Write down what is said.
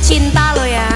cinta lo ya.